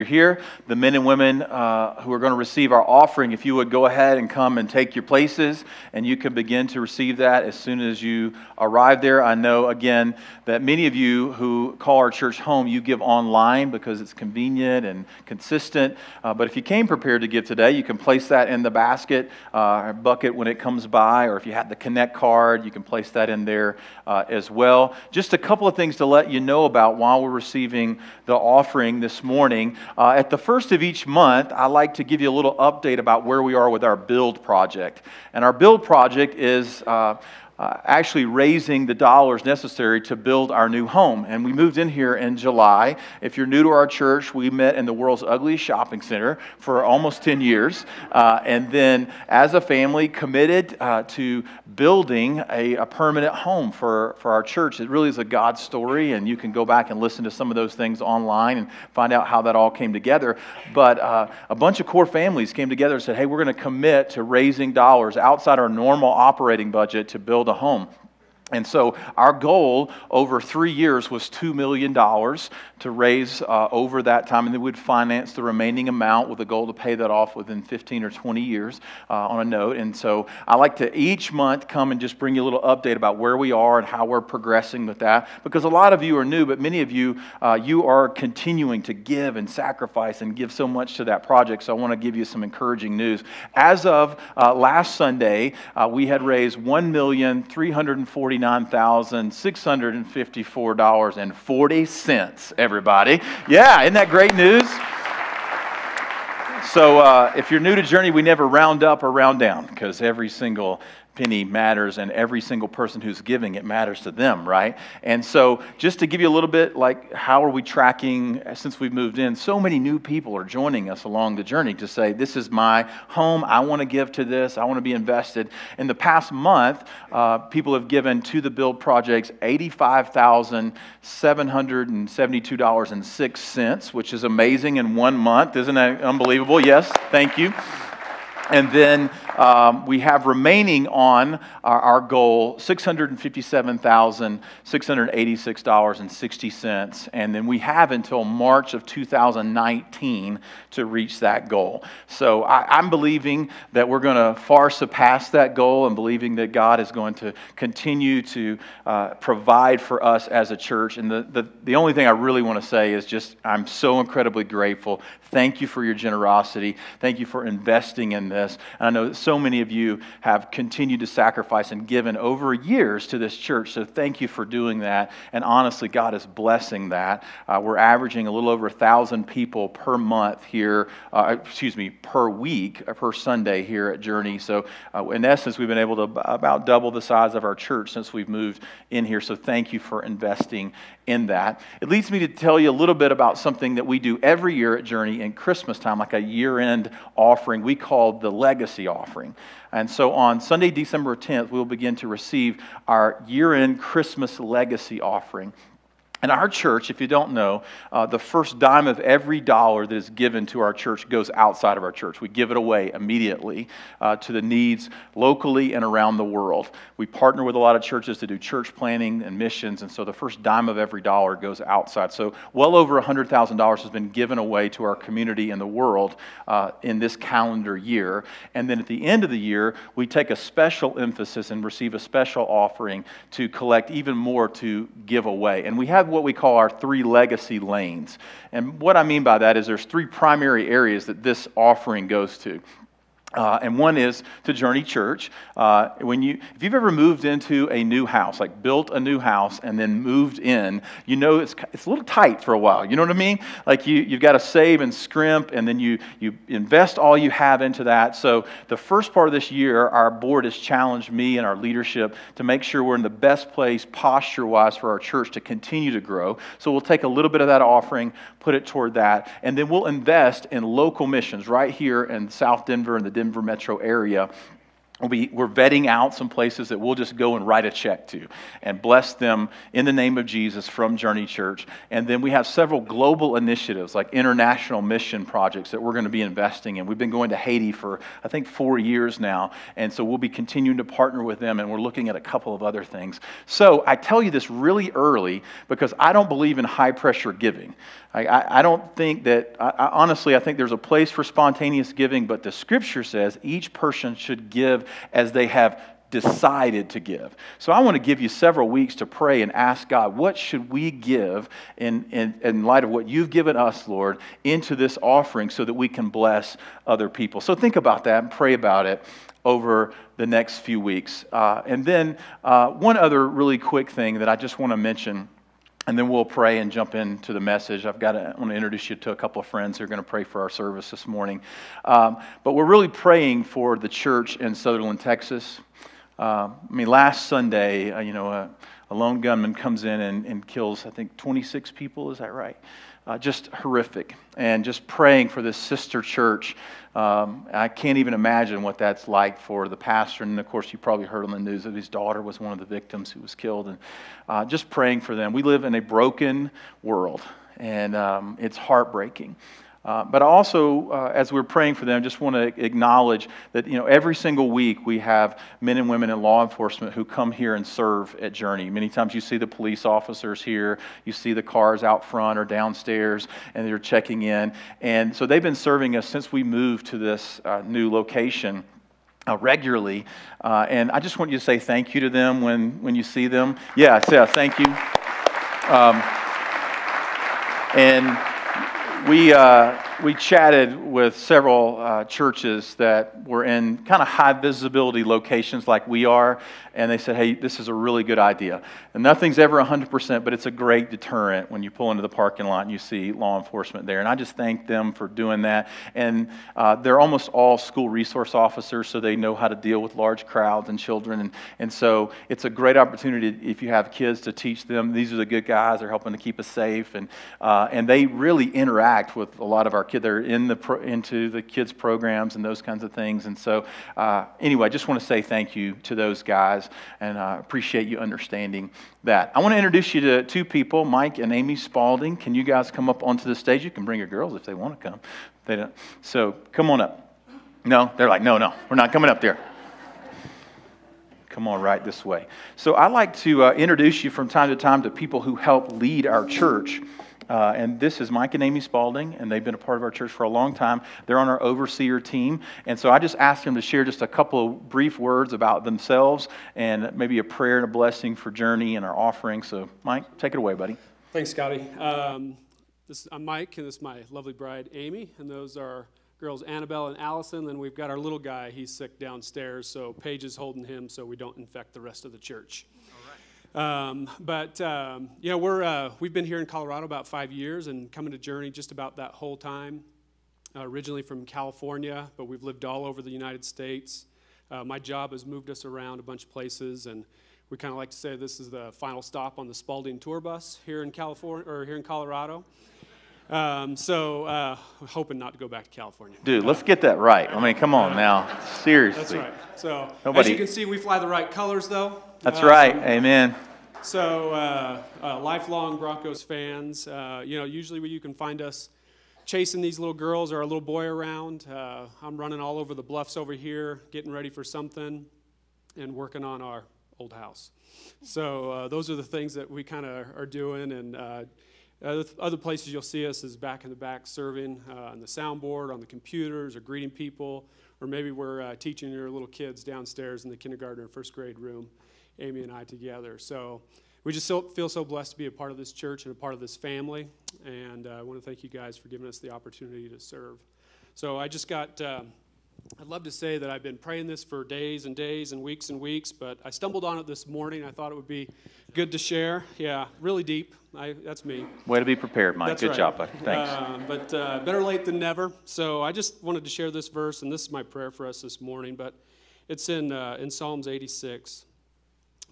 You're here, the men and women uh, who are going to receive our offering, if you would go ahead and come and take your places, and you can begin to receive that as soon as you arrive there. I know, again, that many of you who call our church home, you give online because it's convenient and consistent. Uh, but if you came prepared to give today, you can place that in the basket uh, bucket when it comes by, or if you have the Connect card, you can place that in there uh, as well. Just a couple of things to let you know about while we're receiving the offering this morning. Uh, at the first of each month, I like to give you a little update about where we are with our build project. And our build project is uh, uh, actually raising the dollars necessary to build our new home. And we moved in here in July. If you're new to our church, we met in the world's ugliest shopping center for almost 10 years. Uh, and then, as a family, committed uh, to building a, a, permanent home for, for our church. It really is a God story, and you can go back and listen to some of those things online and find out how that all came together. But uh, a bunch of core families came together and said, hey, we're going to commit to raising dollars outside our normal operating budget to build build a home. And so our goal over three years was $2 million to raise uh, over that time, and then we'd finance the remaining amount with a goal to pay that off within 15 or 20 years uh, on a note. And so I like to each month come and just bring you a little update about where we are and how we're progressing with that, because a lot of you are new, but many of you, uh, you are continuing to give and sacrifice and give so much to that project. So I want to give you some encouraging news. As of uh, last Sunday, uh, we had raised $1,349,654.40 everybody. Yeah, isn't that great news? So, uh, if you're new to Journey, we never round up or round down because every single penny matters and every single person who's giving it matters to them right? And so just to give you a little bit like how are we tracking since we've moved in so many new people are joining us along the journey to say this is my home. I want to give to this. I want to be invested. In the past month uh, people have given to the build projects $85772.06 which is amazing in one month. Isn't that unbelievable? Yes thank you and then um, we have remaining on our, our goal $657,686.60. And then we have until March of 2019 to reach that goal. So I, am believing that we're going to far surpass that goal and believing that God is going to continue to uh, provide for us as a church. And the, the, the only thing I really want to say is just I'm so incredibly grateful. Thank you for your generosity. Thank you for investing in this. And I know so many of you have continued to sacrifice and given over years to this church. So thank you for doing that. And honestly, God is blessing that. Uh, we're averaging a little over a thousand people per month here, uh, excuse me, per week, uh, per Sunday here at Journey. So uh, in essence, we've been able to about double the size of our church since we've moved in here. So thank you for investing in that. It leads me to tell you a little bit about something that we do every year at Journey in Christmas time, like a year end offering we call the Legacy Offering. And so on Sunday, December 10th, we'll begin to receive our year end Christmas Legacy Offering. In our church, if you don't know, uh, the first dime of every dollar that is given to our church goes outside of our church. We give it away immediately uh, to the needs locally and around the world. We partner with a lot of churches to do church planting and missions, and so the first dime of every dollar goes outside. So, well over $100,000 has been given away to our community and the world uh, in this calendar year. And then at the end of the year, we take a special emphasis and receive a special offering to collect even more to give away. And we have what we call our three legacy lanes. And what I mean by that is there's three primary areas that this offering goes to. Uh, and one is to Journey Church. Uh, when you, if you've ever moved into a new house, like built a new house and then moved in, you know it's, it's a little tight for a while. You know what I mean? Like you, you've got to save and scrimp, and then you, you invest all you have into that. So the first part of this year, our board has challenged me and our leadership to make sure we're in the best place posture-wise for our church to continue to grow. So we'll take a little bit of that offering, put it toward that, and then we'll invest in local missions right here in South Denver and the Denver Denver metro area we, we're vetting out some places that we'll just go and write a check to and bless them in the name of Jesus from Journey Church. And then we have several global initiatives like international mission projects that we're going to be investing in. We've been going to Haiti for, I think, four years now. And so we'll be continuing to partner with them, and we're looking at a couple of other things. So I tell you this really early because I don't believe in high pressure giving. I, I, I don't think that, I, honestly, I think there's a place for spontaneous giving, but the scripture says each person should give as they have decided to give. So I want to give you several weeks to pray and ask God, what should we give in, in, in light of what you've given us, Lord, into this offering so that we can bless other people? So think about that and pray about it over the next few weeks. Uh, and then uh, one other really quick thing that I just want to mention and then we'll pray and jump into the message. I've got to, I want to introduce you to a couple of friends who are going to pray for our service this morning. Um, but we're really praying for the church in Sutherland, Texas. Uh, I mean, last Sunday, uh, you know, a, a, lone gunman comes in and, and, kills, I think, 26 people. Is that right? Uh, just horrific. And just praying for this sister church um, I can't even imagine what that's like for the pastor. And of course, you probably heard on the news that his daughter was one of the victims who was killed. And uh, just praying for them. We live in a broken world, and um, it's heartbreaking. Uh, but also, uh, as we're praying for them, just want to acknowledge that you know every single week we have men and women in law enforcement who come here and serve at Journey. Many times you see the police officers here, you see the cars out front or downstairs, and they're checking in. And so they've been serving us since we moved to this uh, new location. Uh, regularly, uh, and I just want you to say thank you to them when, when you see them. Yeah, say uh, thank you. Um, and we, uh, we chatted with several uh, churches that were in kind of high visibility locations like we are, and they said, hey, this is a really good idea. And nothing's ever 100%, but it's a great deterrent when you pull into the parking lot and you see law enforcement there. And I just thank them for doing that. And uh, they're almost all school resource officers, so they know how to deal with large crowds and children. And, and so it's a great opportunity if you have kids to teach them. These are the good guys, they're helping to keep us safe. And, uh, and they really interact with a lot of our kids. They're in the pro- into the kids' programs and those kinds of things. And so, uh, anyway, I just want to say thank you to those guys and uh, appreciate you understanding that. I want to introduce you to two people, Mike and Amy Spalding. Can you guys come up onto the stage? You can bring your girls if they want to come. They don't. So come on up. No, they're like, no, no, we're not coming up there. Come on, right this way. So I like to uh, introduce you from time to time to people who help lead our church. Uh, and this is Mike and Amy Spalding, and they've been a part of our church for a long time. They're on our overseer team. And so I just asked them to share just a couple of brief words about themselves and maybe a prayer and a blessing for Journey and our offering. So, Mike, take it away, buddy. Thanks, Scotty. Um, this, I'm Mike, and this is my lovely bride, Amy, and those are girls Annabelle and Allison. Then we've got our little guy. He's sick downstairs, so Paige is holding him so we don't infect the rest of the church. Um, but um, you know, we're uh, we've been here in Colorado about five years and coming to Journey just about that whole time. Uh, originally from California, but we've lived all over the United States. Uh, my job has moved us around a bunch of places, and we kind of like to say this is the final stop on the Spalding tour bus here in California or here in Colorado. Um, so, uh, hoping not to go back to California. Dude, let's get that right. I mean, come on now. Seriously. That's right. So, Nobody... as you can see, we fly the right colors, though. That's uh, right. Amen. So, uh, uh, lifelong Broncos fans, uh, you know, usually you can find us chasing these little girls or a little boy around. Uh, I'm running all over the bluffs over here, getting ready for something, and working on our old house. So, uh, those are the things that we kind of are doing. And uh, other places you'll see us is back in the back serving on the soundboard, on the computers, or greeting people, or maybe we're teaching your little kids downstairs in the kindergarten or first grade room. Amy and I together. So we just so, feel so blessed to be a part of this church and a part of this family. And uh, I want to thank you guys for giving us the opportunity to serve. So I just got. Uh, I'd love to say that I've been praying this for days and days and weeks and weeks, but I stumbled on it this morning. I thought it would be good to share. Yeah, really deep. I, that's me. Way to be prepared, Mike. That's good right. job, buddy. Thanks. Uh, but uh, better late than never. So I just wanted to share this verse, and this is my prayer for us this morning. But it's in uh, in Psalms 86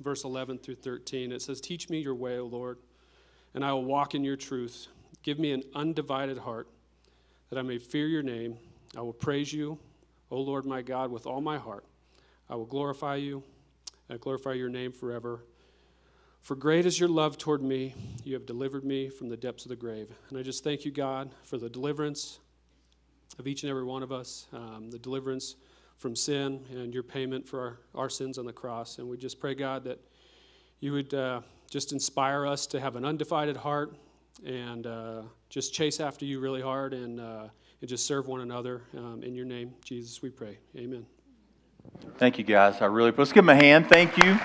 verse 11 through 13. It says, Teach me your way, O Lord, and I will walk in your truth. Give me an undivided heart, that I may fear your name. I will praise you, O Lord my God, with all my heart. I will glorify you. I glorify your name forever. For great is your love toward me. You have delivered me from the depths of the grave. And I just thank you, God, for the deliverance of each and every one of us, um, the deliverance from sin and your payment for our, our, sins on the cross. And we just pray, God, that you would uh, just inspire us to have an undivided heart and uh, just chase after you really hard and, uh, and just serve one another. Um, in your name, Jesus, we pray. Amen. Thank you, guys. I really let's give them a hand. Thank you.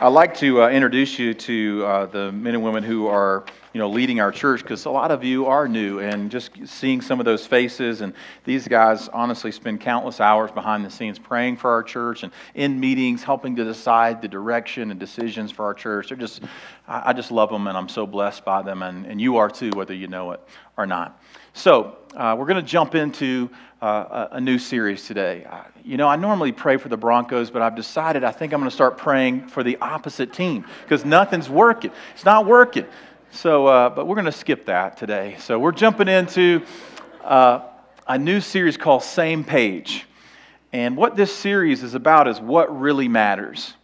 I'd like to uh, introduce you to uh, the men and women who are, you know, leading our church because a lot of you are new, and just seeing some of those faces and these guys honestly spend countless hours behind the scenes praying for our church and in meetings, helping to decide the direction and decisions for our church. They're just, I, I just love them, and I'm so blessed by them, and, and you are too, whether you know it or not. So, uh, we're going to jump into uh, a, new series today. Uh, you know, I normally pray for the Broncos, but I've decided I think I'm going to start praying for the opposite team because nothing's working. It's not working. So, uh, but we're going to skip that today. So, we're jumping into uh, a new series called Same Page. And what this series is about is what really matters.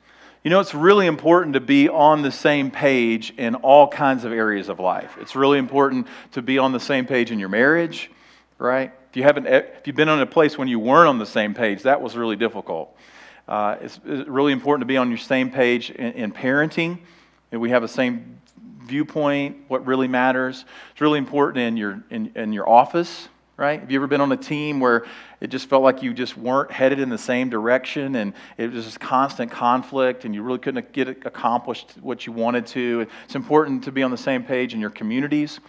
You know, it's really important to be on the same page in all kinds of areas of life. It's really important to be on the same page in your marriage, right? If you haven't, if you've been in a place when you weren't on the same page, that was really difficult. Uh, it's, it's, really important to be on your same page in, in parenting, and we have the same viewpoint, what really matters. It's really important in your in, in your office, right? Have you ever been on a team where it just felt like you just weren't headed in the same direction and it was just constant conflict and you really couldn't get accomplished what you wanted to? It's important to be on the same page in your communities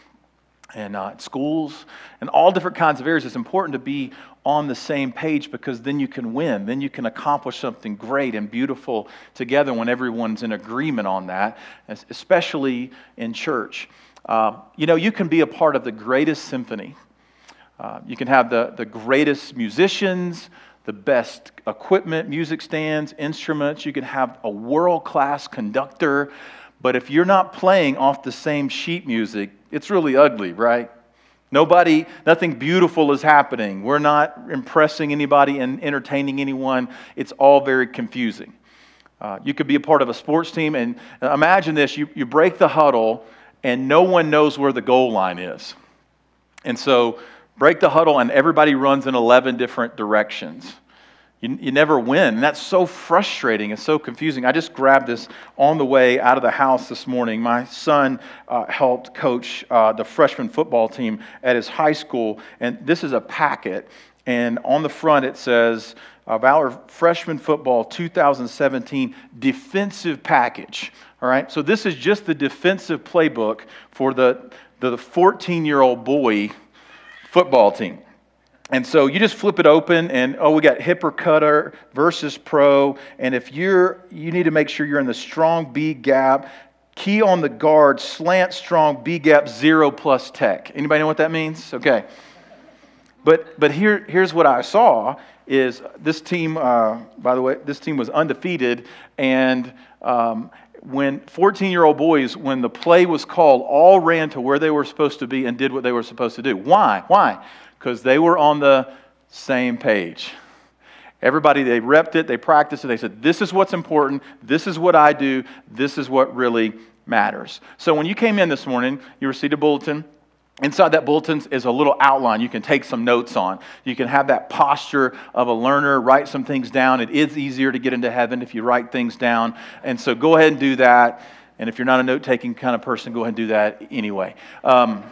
and uh, schools and all different kinds of areas. It's important to be on the same page because then you can win. Then you can accomplish something great and beautiful together when everyone's in agreement on that, especially in church. Uh, you know, you can be a part of the greatest symphony uh, you can have the, the greatest musicians, the best equipment, music stands, instruments. You can have a world class conductor. But if you're not playing off the same sheet music, it's really ugly, right? Nobody, nothing beautiful is happening. We're not impressing anybody and entertaining anyone. It's all very confusing. Uh, you could be a part of a sports team, and imagine this you, you break the huddle, and no one knows where the goal line is. And so break the huddle, and everybody runs in 11 different directions. You, you never win. And that's so frustrating. It's so confusing. I just grabbed this on the way out of the house this morning. My son uh, helped coach uh, the freshman football team at his high school, and this is a packet. And on the front it says, uh, Valor Freshman Football 2017 Defensive Package. All right, so this is just the defensive playbook for the, the 14 year old boy football team. And so you just flip it open, and oh, we got hipper cutter versus pro. And if you're, you need to make sure you're in the strong B gap, key on the guard, slant strong B gap zero plus tech. Anybody know what that means? Okay. But but here here's what I saw is this team. Uh, by the way, this team was undefeated, and um, when 14 year old boys, when the play was called, all ran to where they were supposed to be and did what they were supposed to do. Why? Why? Because they were on the same page. Everybody, they repped it, they practiced it, they said, This is what's important, this is what I do, this is what really matters. So when you came in this morning, you received a bulletin. Inside that bulletin is a little outline you can take some notes on. You can have that posture of a learner, write some things down. It is easier to get into heaven if you write things down. And so go ahead and do that. And if you're not a note taking kind of person, go ahead and do that anyway. Um,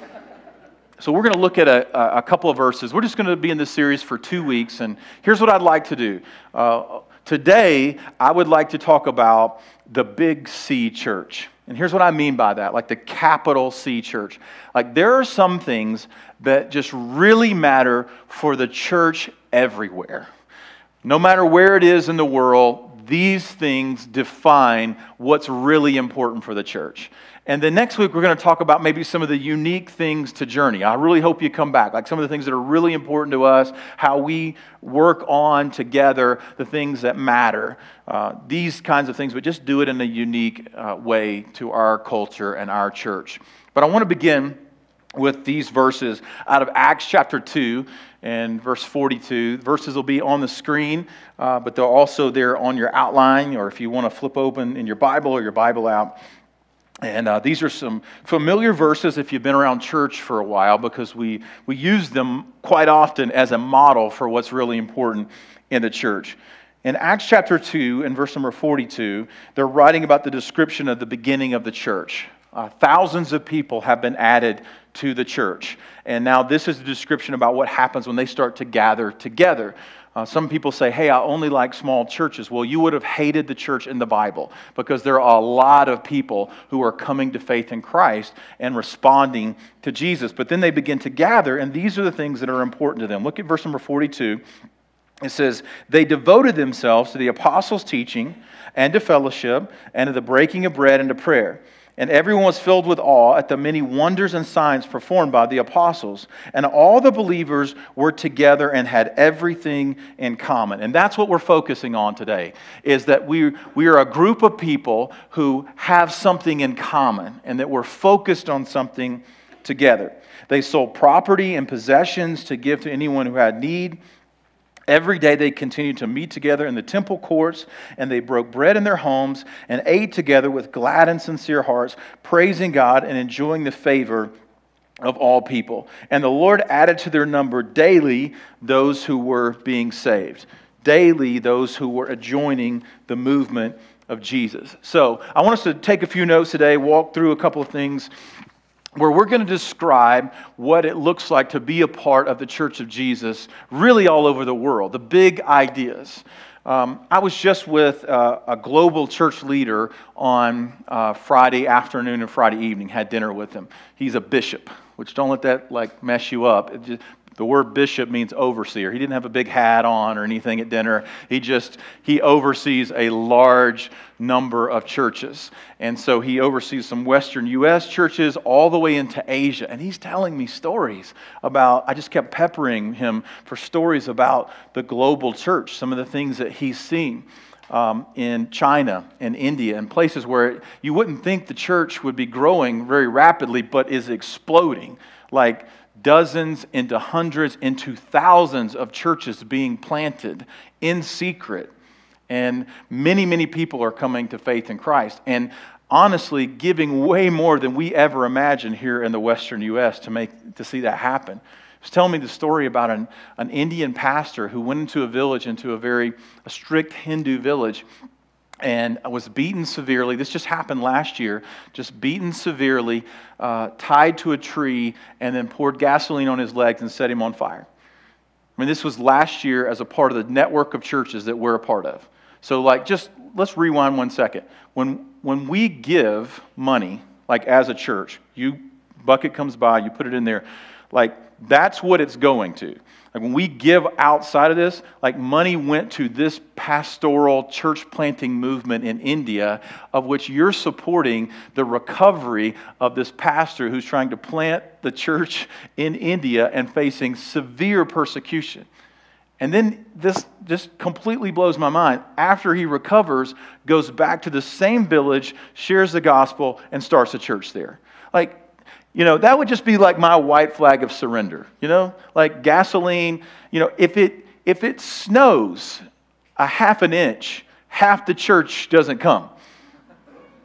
so we're going to look at a, a, couple of verses. We're just going to be in this series for two weeks. And here's what I'd like to do. Uh, today, I would like to talk about the Big C church. And here's what I mean by that like the capital C church. Like there are some things that just really matter for the church everywhere. No matter where it is in the world, these things define what's really important for the church. And then next week, we're going to talk about maybe some of the unique things to Journey. I really hope you come back. Like some of the things that are really important to us, how we work on together the things that matter, uh, these kinds of things, but just do it in a unique uh, way to our culture and our church. But I want to begin with these verses out of Acts chapter 2 and verse 42. Verses will be on the screen, uh, but they're also there on your outline, or if you want to flip open in your Bible or your Bible app. And uh, these are some familiar verses if you've been around church for a while, because we, we use them quite often as a model for what's really important in the church. In Acts chapter 2 and verse number 42, they're writing about the description of the beginning of the church. Uh, thousands of people have been added to the church. And now this is a description about what happens when they start to gather together. Uh, some people say, hey, I only like small churches. Well, you would have hated the church in the Bible because there are a lot of people who are coming to faith in Christ and responding to Jesus. But then they begin to gather, and these are the things that are important to them. Look at verse number 42. It says, They devoted themselves to the apostles' teaching and to fellowship and to the breaking of bread and to prayer. And everyone was filled with awe at the many wonders and signs performed by the apostles. And all the believers were together and had everything in common. And that's what we're focusing on today, is that we, we are a group of people who have something in common and that we're focused on something together. They sold property and possessions to give to anyone who had need. Every day they continued to meet together in the temple courts, and they broke bread in their homes and ate together with glad and sincere hearts, praising God and enjoying the favor of all people. And the Lord added to their number daily those who were being saved, daily those who were adjoining the movement of Jesus. So I want us to take a few notes today, walk through a couple of things where we're going to describe what it looks like to be a part of the Church of Jesus, really all over the world, the big ideas. Um, I was just with uh, a global church leader on uh, Friday afternoon and Friday evening, had dinner with him. He's a bishop, which don't let that like mess you up. Just, the word bishop means overseer. He didn't have a big hat on or anything at dinner. He just he oversees a large number of churches. And so he oversees some western US churches all the way into Asia. And he's telling me stories about I just kept peppering him for stories about the global church, some of the things that he's seen. Um, in China and India and places where you wouldn't think the church would be growing very rapidly, but is exploding. Like dozens into hundreds into thousands of churches being planted in secret. And many, many people are coming to faith in Christ. And honestly, giving way more than we ever imagined here in the Western U.S. to, make, to see that happen. He was telling me the story about an, an Indian pastor who went into a village, into a very a strict Hindu village, and was beaten severely. This just happened last year, just beaten severely, uh, tied to a tree, and then poured gasoline on his legs and set him on fire. I mean, this was last year as a part of the network of churches that we're a part of. So, like, just let's rewind one second. When, when we give money, like as a church, you bucket comes by, you put it in there, like, that's what it's going to. Like when we give outside of this, like money went to this pastoral church planting movement in India, of which you're supporting the recovery of this pastor who's trying to plant the church in India and facing severe persecution. And then this just completely blows my mind. After he recovers, goes back to the same village, shares the gospel, and starts a church there. Like, you know, that would just be like my white flag of surrender. You know, like gasoline, you know, if it if it snows a half an inch, half the church doesn't come.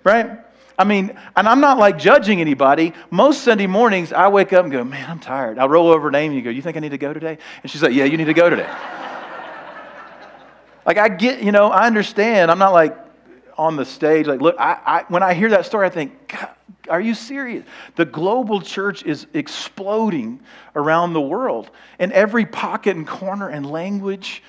Right? I mean, and I'm not like judging anybody. Most Sunday mornings, I wake up and go, man, I'm tired. I'll roll over her name and go, you think I need to go today? And she's like, yeah, you need to go today. like, I get, you know, I understand. I'm not like on the stage, like, look, I, I when I hear that story, I think, God, are you serious? The global church is exploding around the world. In every pocket and corner and language,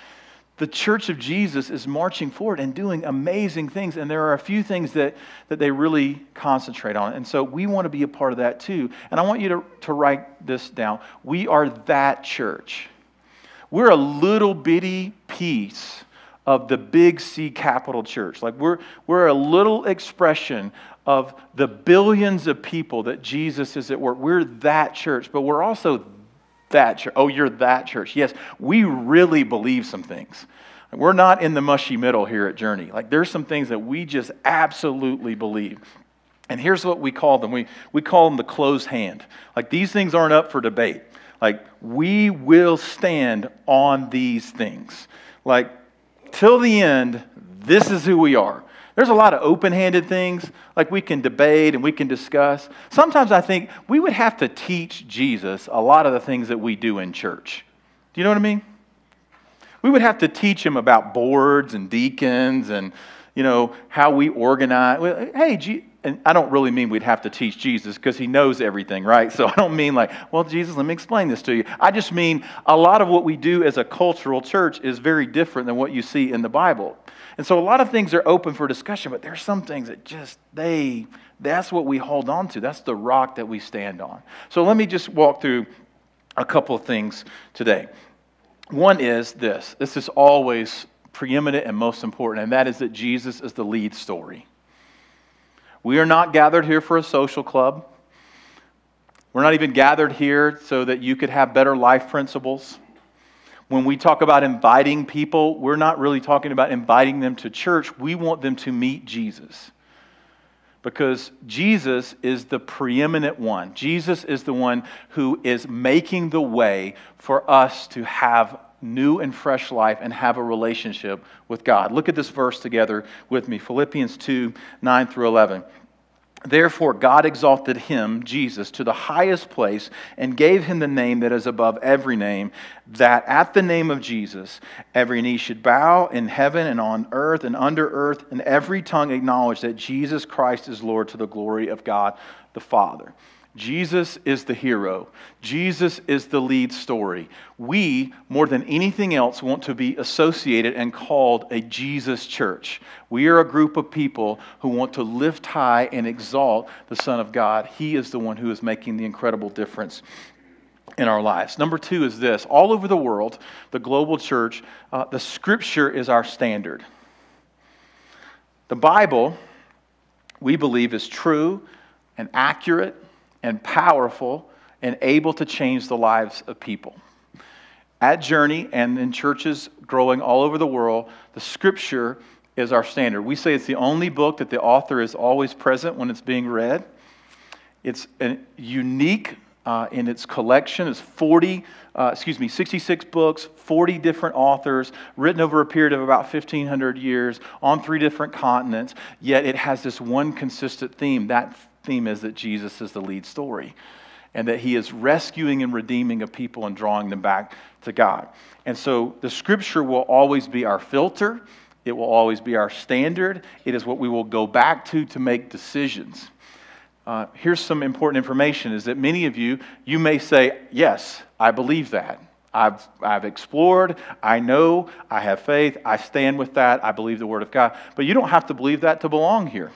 the church of Jesus is marching forward and doing amazing things. And there are a few things that, that they really concentrate on. And so we want to be a part of that too. And I want you to, to write this down. We are that church. We're a little bitty piece of the big C capital church. Like we're, we're a little expression of the billions of people that Jesus is at work. We're that church, but we're also that church. Oh, you're that church. Yes, we really believe some things. We're not in the mushy middle here at Journey. Like there's some things that we just absolutely believe. And here's what we call them we, we call them the closed hand. Like these things aren't up for debate. Like we will stand on these things. Like till the end, this is who we are. There's a lot of open handed things, like we can debate and we can discuss. Sometimes I think we would have to teach Jesus a lot of the things that we do in church. Do you know what I mean? We would have to teach him about boards and deacons and, you know, how we organize. Hey, and I don't really mean we'd have to teach Jesus because he knows everything, right? So I don't mean like, well, Jesus, let me explain this to you. I just mean a lot of what we do as a cultural church is very different than what you see in the Bible. And so a lot of things are open for discussion, but there's some things that just, they, that's what we hold on to. That's the rock that we stand on. So let me just walk through a couple of things today. One is this this is always preeminent and most important, and that is that Jesus is the lead story. We are not gathered here for a social club. We're not even gathered here so that you could have better life principles. When we talk about inviting people, we're not really talking about inviting them to church. We want them to meet Jesus. Because Jesus is the preeminent one. Jesus is the one who is making the way for us to have new and fresh life and have a relationship with God. Look at this verse together with me Philippians 2 9 through 11. Therefore, God exalted him, Jesus, to the highest place and gave him the name that is above every name, that at the name of Jesus, every knee should bow in heaven and on earth and under earth, and every tongue acknowledge that Jesus Christ is Lord to the glory of God the Father. Jesus is the hero. Jesus is the lead story. We, more than anything else, want to be associated and called a Jesus church. We are a group of people who want to lift high and exalt the Son of God. He is the one who is making the incredible difference in our lives. Number two is this all over the world, the global church, uh, the scripture is our standard. The Bible, we believe, is true and accurate and powerful and able to change the lives of people. At Journey and in churches growing all over the world, the scripture is our standard. We say it's the only book that the author is always present when it's being read. It's unique uh, in its collection. It's 40, uh, excuse me, 66 books, 40 different authors, written over a period of about 1,500 years on three different continents. Yet it has this one consistent theme. That theme is that Jesus is the lead story and that he is rescuing and redeeming a people and drawing them back to God. And so the scripture will always be our filter, it will always be our standard, it is what we will go back to to make decisions. Uh, here's some important information is that many of you you may say yes i believe that. I've, I've explored. I know. I have faith. I stand with that. I believe the word of god. But you don't have to believe that to belong here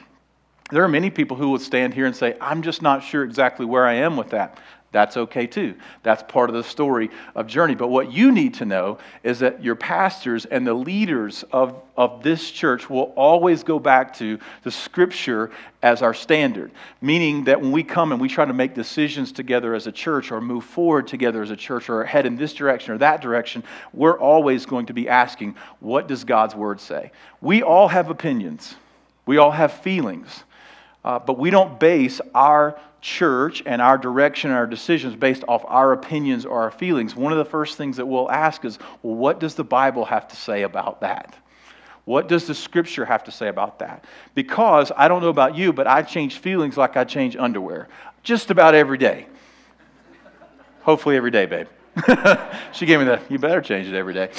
there are many people who will stand here and say, I'm just not sure exactly where I am with that. That's okay too. That's part of the story of Journey. But what you need to know is that your pastors and the leaders of, of this church will always go back to the scripture as our standard. Meaning that when we come and we try to make decisions together as a church or move forward together as a church or head in this direction or that direction, we're always going to be asking, what does God's word say? We all have opinions, we all have feelings. Uh, but we don't base our church and our direction and our decisions based off our opinions or our feelings. One of the first things that we'll ask is, well, what does the Bible have to say about that? What does the scripture have to say about that? Because I don't know about you, but I change feelings like I change underwear just about every day. Hopefully, every day, babe. she gave me the, you better change it every day.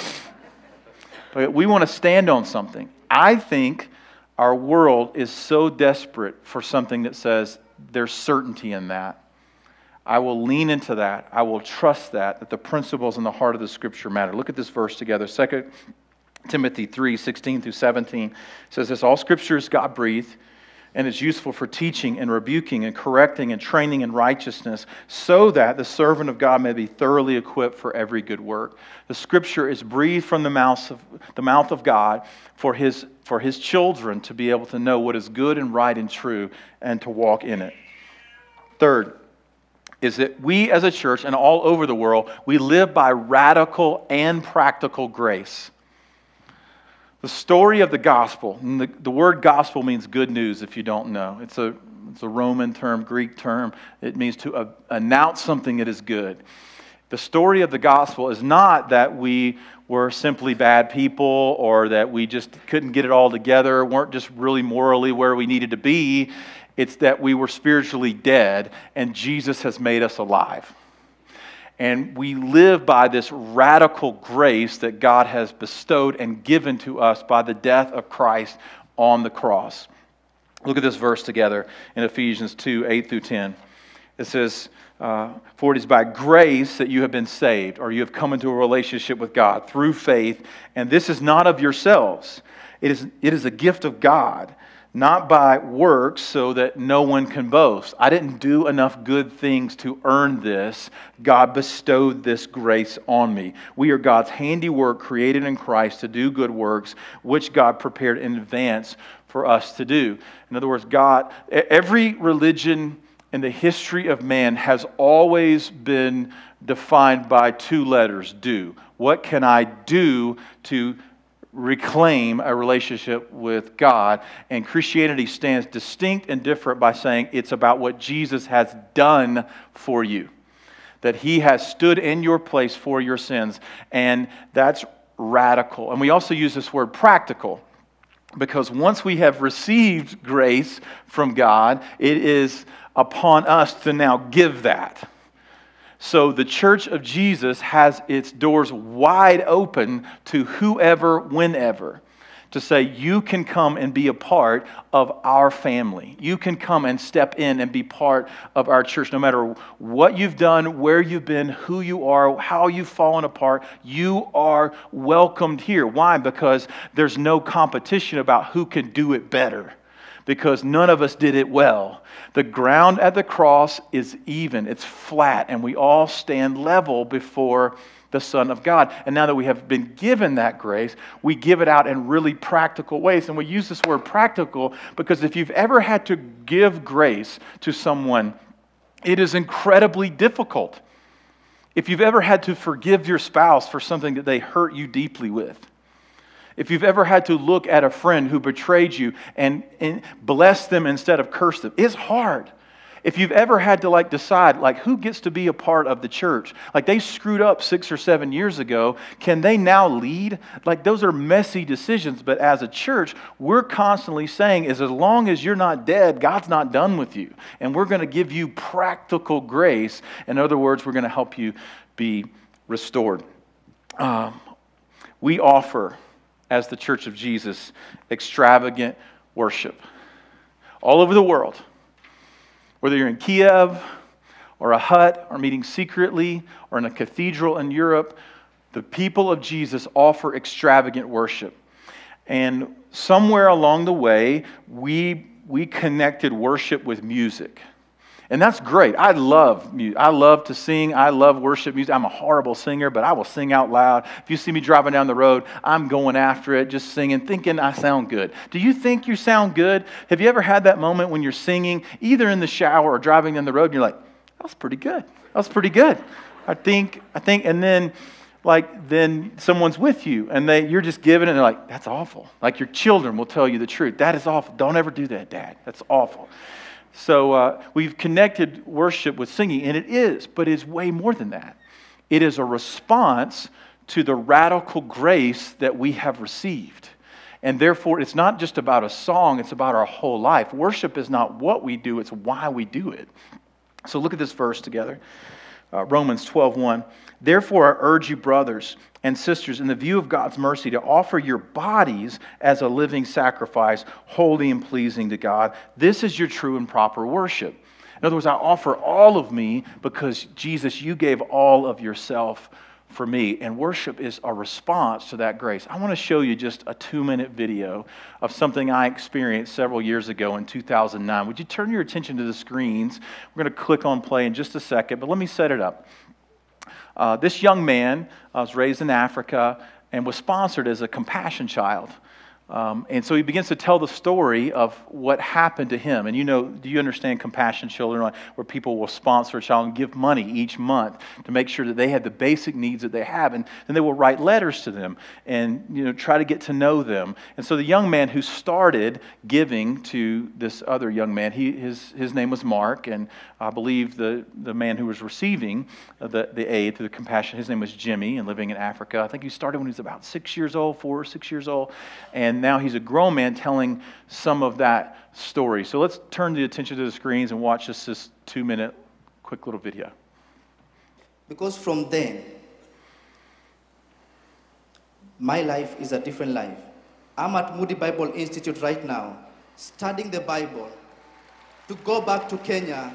But we want to stand on something. I think our world is so desperate for something that says there's certainty in that. I will lean into that. I will trust that, that the principles in the heart of the scripture matter. Look at this verse together. 2 Timothy 3 16 through 17 says this All scripture is God breathed and is useful for teaching and rebuking and correcting and training in righteousness, so that the servant of God may be thoroughly equipped for every good work. The scripture is breathed from the mouth of, the mouth of God for his, for his children to be able to know what is good and right and true and to walk in it. Third, is that we as a church and all over the world, we live by radical and practical grace. The story of the gospel, the, the word gospel means good news if you don't know. It's a It's a Roman term, Greek term. It means to uh, announce something that is good. The story of the gospel is not that we were simply bad people or that we just couldn't get it all together, weren't just really morally where we needed to be. It's that we were spiritually dead and Jesus has made us alive. And we live by this radical grace that God has bestowed and given to us by the death of Christ on the cross. Look at this verse together in Ephesians 2 8 through 10. It says, uh, For it is by grace that you have been saved, or you have come into a relationship with God through faith, and this is not of yourselves. It is, it is a gift of God not by works so that no one can boast. I didn't do enough good things to earn this. God bestowed this grace on me. We are God's handiwork created in Christ to do good works, which God prepared in advance for us to do. In other words, God, every religion in the history of man has always been defined by two letters do. What can I do to reclaim a relationship with God. And Christianity stands distinct and different by saying it's about what Jesus has done for you, that he has stood in your place for your sins. And that's radical. And we also use this word practical. Because once we have received grace from God, it is upon us to now give that. So the church of Jesus has its doors wide open to whoever, whenever, to say, You can come and be a part of our family. You can come and step in and be part of our church. No matter what you've done, where you've been, who you are, how you've fallen apart, you are welcomed here. Why? Because there's no competition about who can do it better because none of us did it well. The ground at the cross is even, it's flat, and we all stand level before the Son of God. And now that we have been given that grace, we give it out in really practical ways. And we use this word practical because if you've ever had to give grace to someone, it is incredibly difficult. If you've ever had to forgive your spouse for something that they hurt you deeply with, if you've ever had to look at a friend who betrayed you and, and bless them instead of curse them, it's hard. If you've ever had to like decide like who gets to be a part of the church, like they screwed up six or seven years ago, can they now lead? Like those are messy decisions. But as a church, we're constantly saying is as long as you're not dead, God's not done with you, and we're going to give you practical grace. In other words, we're going to help you be restored. Um, we offer as the Church of Jesus extravagant worship. All over the world, whether you're in Kiev or a hut or meeting secretly or in a cathedral in Europe, the people of Jesus offer extravagant worship. And somewhere along the way, we, we connected worship with music. And that's great. I love music. I love to sing. I love worship music. I'm a horrible singer, but I will sing out loud. If you see me driving down the road, I'm going after it, just singing, thinking I sound good. Do you think you sound good? Have you ever had that moment when you're singing, either in the shower or driving down the road, and you're like, that was pretty good. That was pretty good. I think, I think, and then like then someone's with you and they you're just giving it and they're like, that's awful. Like your children will tell you the truth. That is awful. Don't ever do that, Dad. That's awful. So uh, we've connected worship with singing, and it is, but it's way more than that. It is a response to the radical grace that we have received. And therefore, it's not just about a song, it's about our whole life. Worship is not what we do, it's why we do it. So look at this verse together. Uh, Romans 12, 1. Therefore, I urge you, brothers and sisters, in the view of God's mercy, to offer your bodies as a living sacrifice, holy and pleasing to God. This is your true and proper worship. In other words, I offer all of me because, Jesus, you gave all of yourself for me. And worship is a response to that grace. I want to show you just a two minute video of something I experienced several years ago in 2009. Would you turn your attention to the screens? We're going to click on play in just a second, but let me set it up. Uh, this young man uh, was raised in Africa and was sponsored as a compassion child Um, and so he begins to tell the story of what happened to him. And you know, do you understand Compassion Children, where people will sponsor a child and give money each month to make sure that they have the basic needs that they have, and then they will write letters to them and you know try to get to know them. And so the young man who started giving to this other young man, he, his his name was Mark, and I believe the the man who was receiving the the aid through the compassion, his name was Jimmy, and living in Africa. I think he started when he was about six years old, four or six years old, and now he's a grown man telling some of that story. So let's turn the attention to the screens and watch just this two minute quick little video. Because from then, my life is a different life. I'm at Moody Bible Institute right now, studying the Bible. To go back to Kenya,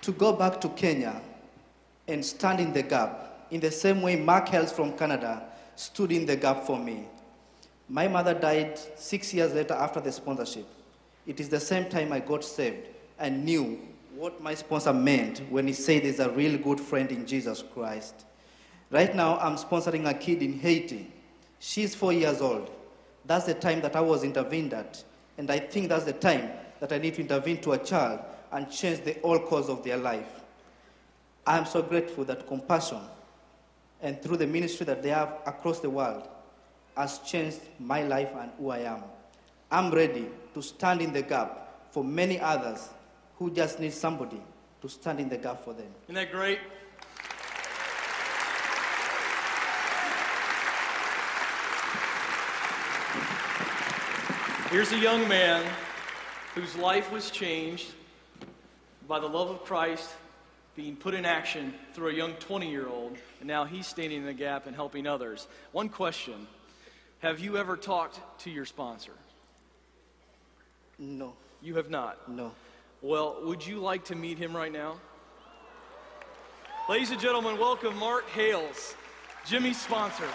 to go back to Kenya and stand in the gap in the same way Mark Hales from Canada stood in the gap for me. My mother died six years later after the sponsorship. It is the same time I got saved and knew what my sponsor meant when he said there's a real good friend in Jesus Christ. Right now, I'm sponsoring a kid in Haiti. She's four years old. That's the time that I was intervened at. And I think that's the time that I need to intervene to a child and change the whole course of their life. I am so grateful that compassion and through the ministry that they have across the world has changed my life and who I am. I'm ready to stand in the gap for many others who just need somebody to stand in the gap for them. Isn't that great? Here's a young man whose life was changed by the love of Christ being put in action through a young 20 year old, and now he's standing in the gap and helping others. One question Have you ever talked to your sponsor? No. You have not? No. Well, would you like to meet him right now? Ladies and gentlemen, welcome Mark Hales, Jimmy's sponsor.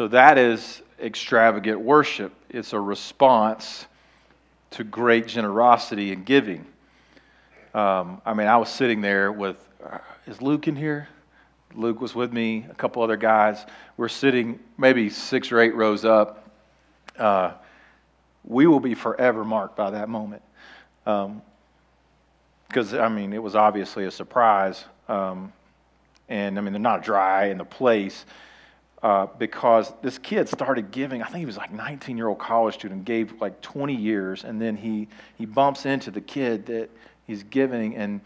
So that is extravagant worship. It's a response to great generosity and giving. Um, I mean, I was sitting there with, uh, is Luke in here? Luke was with me, a couple other guys. We're sitting maybe six or eight rows up. Uh, we will be forever marked by that moment. Because, um, I mean, it was obviously a surprise. Um, and, I mean, they're not dry in the place uh, because this kid started giving. I think he was like 19 year old college student, gave like 20 years, and then he he bumps into the kid that he's giving, and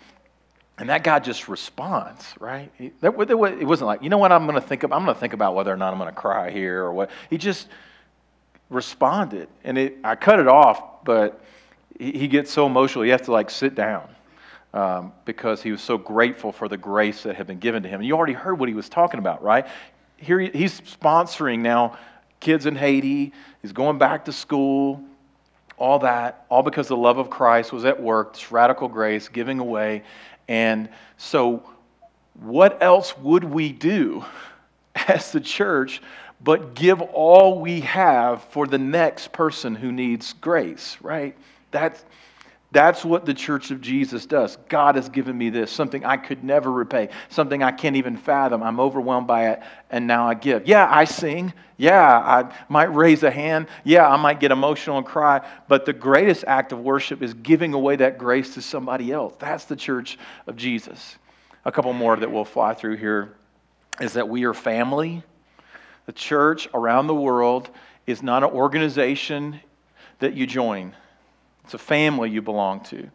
and that guy just responds, right? He, that, it wasn't like, you know what, I'm going to think about, I'm going to think about whether or not I'm going to cry here or what. He just responded, and it, I cut it off, but he, he gets so emotional, he has to like sit down. Um, because he was so grateful for the grace that had been given to him. And you already heard what he was talking about, right? Here he's sponsoring now kids in Haiti. He's going back to school, all that, all because the love of Christ was at work, this radical grace, giving away. And so, what else would we do as the church but give all we have for the next person who needs grace, right? That's that's what the church of Jesus does. God has given me this, something I could never repay, something I can't even fathom. I'm overwhelmed by it, and now I give. Yeah, I sing. Yeah, I might raise a hand. Yeah, I might get emotional and cry. But the greatest act of worship is giving away that grace to somebody else. That's the church of Jesus. A couple more that we'll fly through here is that we are family. The church around the world is not an organization that you join. It's a family you belong to.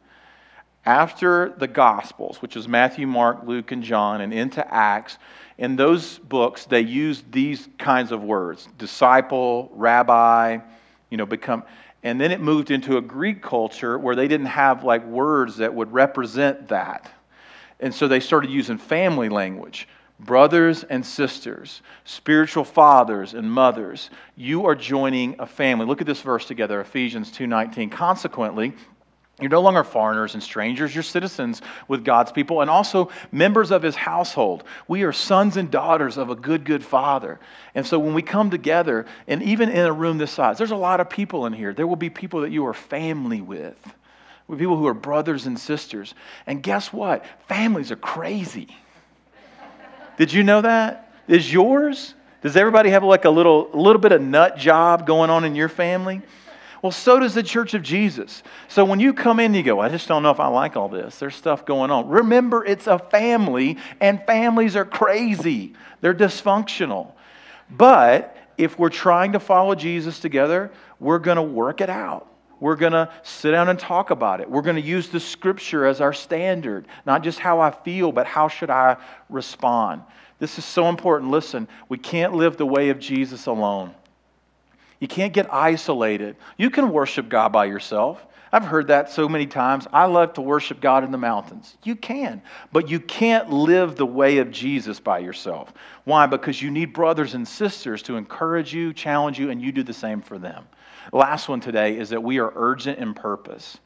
after the Gospels, which is Matthew, Mark, Luke, and John, and into Acts, in those books, they used these kinds of words disciple, rabbi, you know, become. And then it moved into a Greek culture where they didn't have like words that would represent that. And so they started using family language brothers and sisters, spiritual fathers and mothers, you are joining a family. Look at this verse together, Ephesians 2:19. Consequently, you're no longer foreigners and strangers, you're citizens with God's people and also members of his household. We are sons and daughters of a good, good father. And so when we come together, and even in a room this size, there's a lot of people in here. There will be people that you are family with, with people who are brothers and sisters. And guess what? Families are crazy. Did you know that? Is yours? Does everybody have like a little, a little bit of nut job going on in your family? Well, so does the Church of Jesus. So when you come in, you go, I just don't know if I like all this. There's stuff going on. Remember, it's a family, and families are crazy, they're dysfunctional. But if we're trying to follow Jesus together, we're going to work it out. We're going to sit down and talk about it. We're going to use the scripture as our standard, not just how I feel, but how should I respond. This is so important. Listen, we can't live the way of Jesus alone. You can't get isolated. You can worship God by yourself. I've heard that so many times. I love to worship God in the mountains. You can, but you can't live the way of Jesus by yourself. Why? Because you need brothers and sisters to encourage you, challenge you, and you do the same for them. Last one today is that we are urgent in purpose.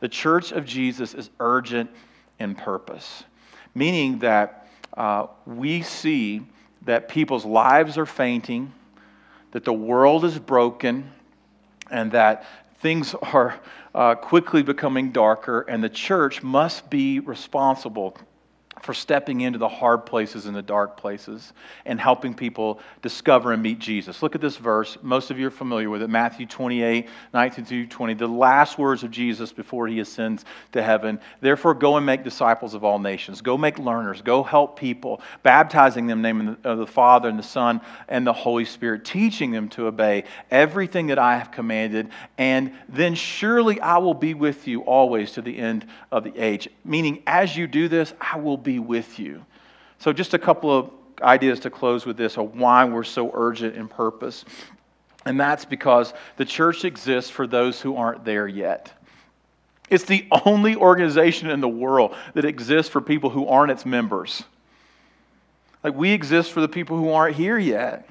The church of Jesus is urgent in purpose, meaning that uh, we see that people's lives are fainting, that the world is broken, and that things are uh, quickly becoming darker, and the church must be responsible for stepping into the hard places and the dark places and helping people discover and meet Jesus. Look at this verse. Most of you are familiar with it Matthew 28, 19 through 20, the last words of Jesus before he ascends to heaven. Therefore, go and make disciples of all nations. Go make learners. Go help people, baptizing them in the name of the Father and the Son and the Holy Spirit, teaching them to obey everything that I have commanded. And then surely I will be with you always to the end of the age. Meaning, as you do this, I will be with you. So, just a couple of ideas to close with this of why we're so urgent in purpose. And that's because the church exists for those who aren't there yet. It's the only organization in the world that exists for people who aren't its members. Like we exist for the people who aren't here yet.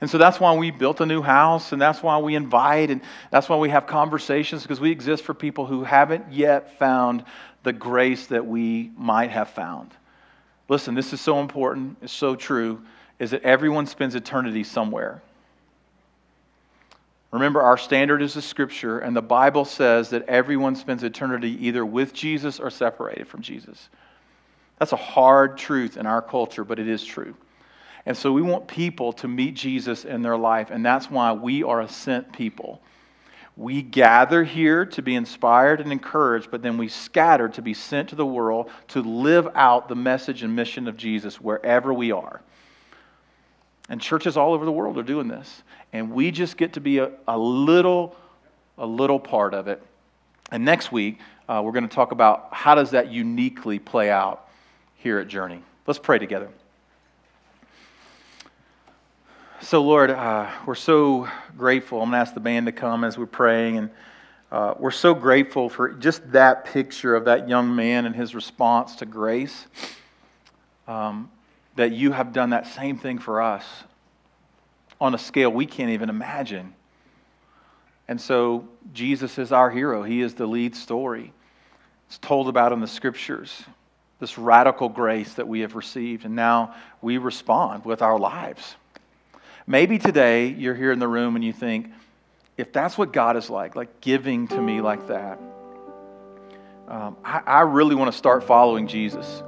And so that's why we built a new house, and that's why we invite, and that's why we have conversations, because we exist for people who haven't yet found the grace that we might have found. Listen, this is so important, it's so true, is that everyone spends eternity somewhere. Remember, our standard is the scripture, and the Bible says that everyone spends eternity either with Jesus or separated from Jesus. That's a hard truth in our culture, but it is true. And so we want people to meet Jesus in their life, and that's why we are a sent people. We gather here to be inspired and encouraged, but then we scatter to be sent to the world to live out the message and mission of Jesus wherever we are. And churches all over the world are doing this. And we just get to be a, a little, a little part of it. And next week, uh, we're going to talk about how does that uniquely play out here at Journey. Let's pray together. So, Lord, uh, we're so grateful. I'm going to ask the band to come as we're praying. And uh, we're so grateful for just that picture of that young man and his response to grace. Um, that you have done that same thing for us on a scale we can't even imagine. And so, Jesus is our hero, He is the lead story. It's told about in the scriptures, this radical grace that we have received. And now we respond with our lives. Maybe today you're here in the room and you think, if that's what God is like, like giving to me like that, um, I, I really want to start following Jesus.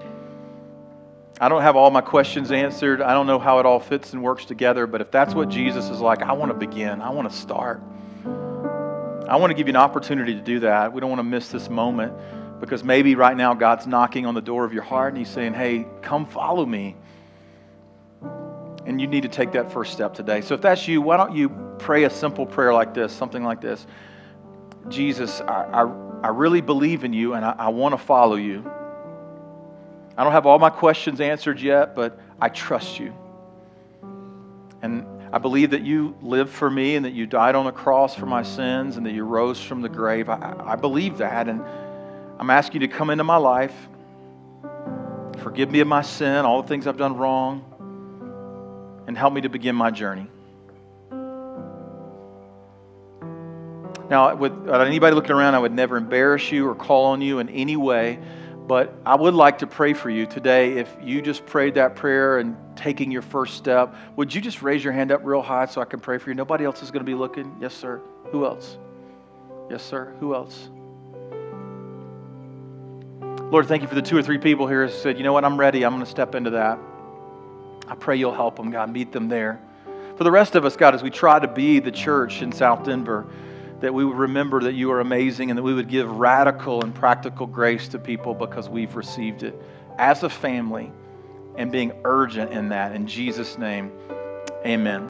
I don't have all my questions answered. I don't know how it all fits and works together, but if that's what Jesus is like, I want to begin. I want to start. I want to give you an opportunity to do that. We don't want to miss this moment because maybe right now God's knocking on the door of your heart and He's saying, Hey, come follow me. And you need to take that first step today. So if that's you, why don't you pray a simple prayer like this, something like this? Jesus, I, I, I really believe in you and I, I want to follow you. I don't have all my questions answered yet, but I trust you. And I believe that you lived for me and that you died on the cross for my sins and that you rose from the grave. I, I believe that. And I'm asking you to come into my life, forgive me of my sin, all the things I've done wrong, and help me to begin my journey. Now, with uh, anybody looking around, I would never embarrass you or call on you in any way. But I would like to pray for you today. If you just prayed that prayer and taking your first step, would you just raise your hand up real high so I can pray for you? Nobody else is going to be looking. Yes, sir. Who else? Yes, sir. Who else? Lord, thank you for the two or three people here who said, you know what, I'm ready. I'm going to step into that. I pray you'll help them, God. Meet them there. For the rest of us, God, as we try to be the church in South Denver, that we would remember that you are amazing and that we would give radical and practical grace to people because we've received it as a family and being urgent in that. In Jesus' name, amen.